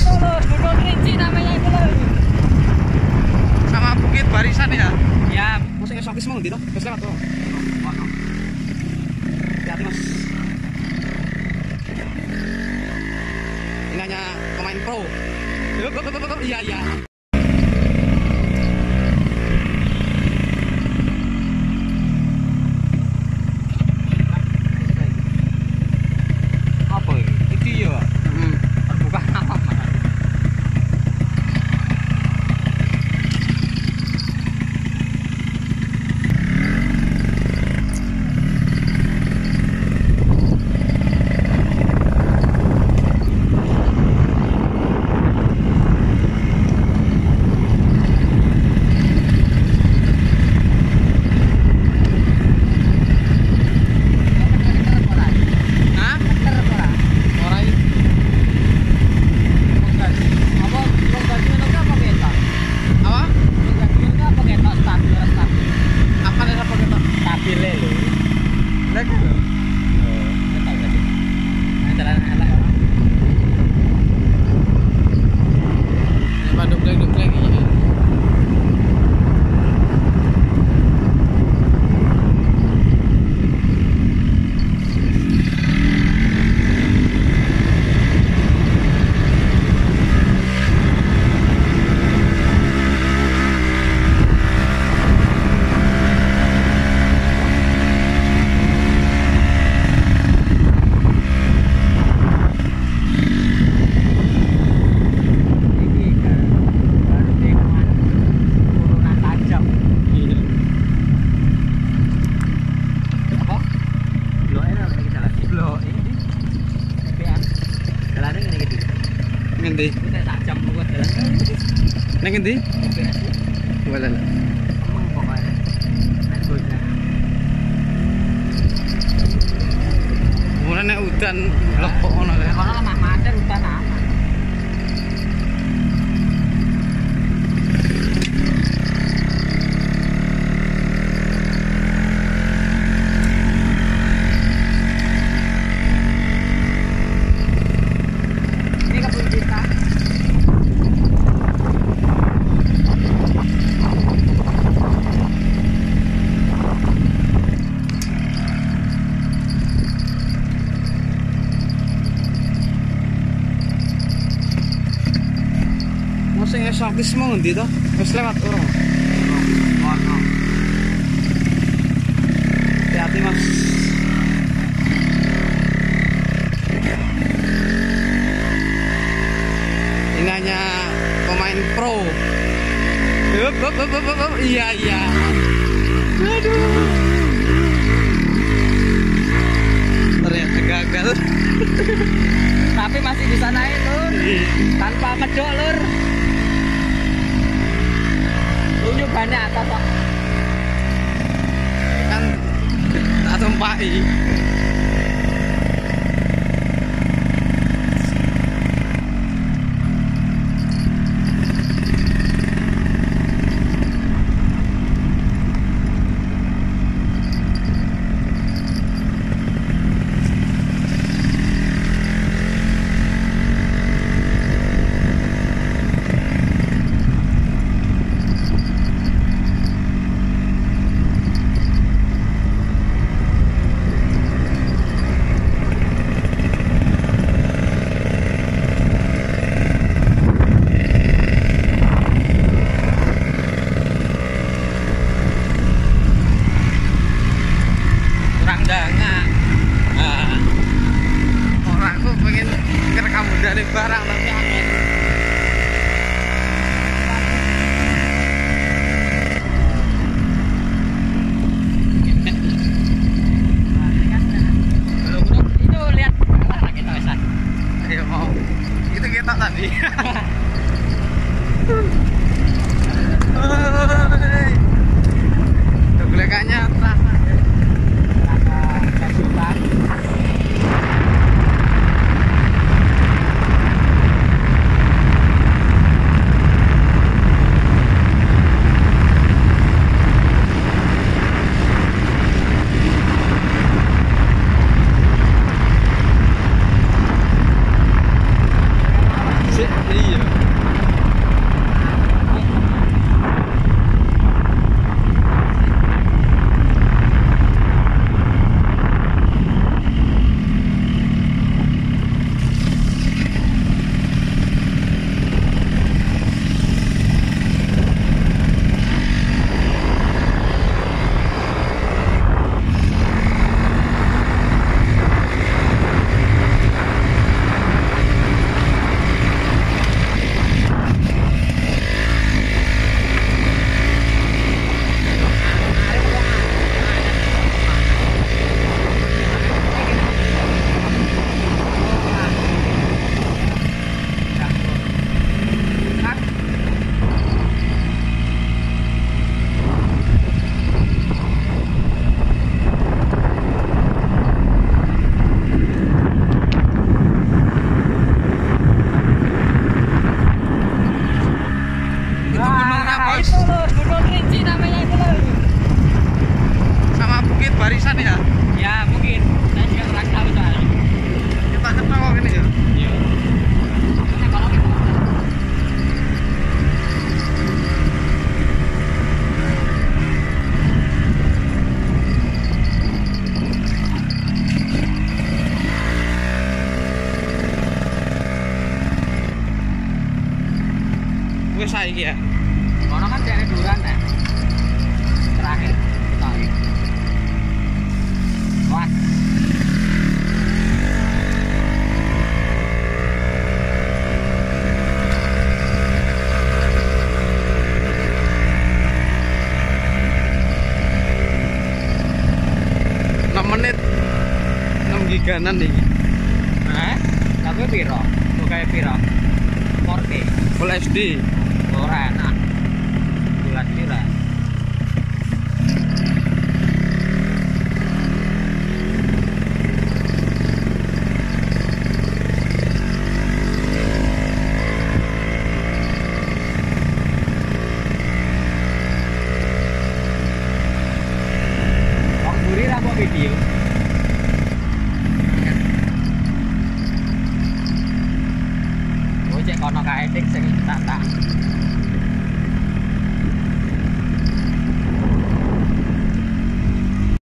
loh. sama bukit barisan ya Ya, Masa eksotis mau gitu? Terus lewat. Hati-hati mas. Ini hanya pemain pro. Iya iya. Nangendi? Nangendi? Wala lang. Mura na udan, blok po ko na. Ako na. Eksotis mau ngendi to? Wis lewat orang. Hati-hati mas. Ini hanya pemain pro. Yup, yup, yup, yup, yup. Iya iya. Aduh. Ternyata gagal. Tapi masih bisa naik lur, tanpa medok lur. Tunjuk bannya atas pak. kan tak tumpai. Ke saiki ya. Kono kan dari duran ya. Terakhir. Sorry. Wah. enam menit 6 giganan nih Eh? Tapi piro? Kayak piro? 4K. Full HD ผ่านอ่ะ